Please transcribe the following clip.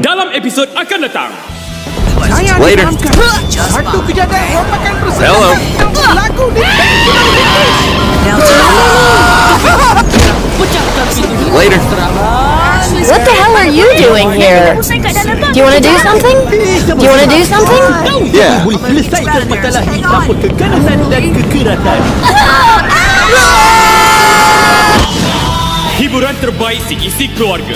dalam episod akan datang. Later. kejadian merupakan Hello. di Later. What the hell are you doing here? Do you want to do something? Do you want to do something? Yeah. Hiburan terbaik si isi keluarga.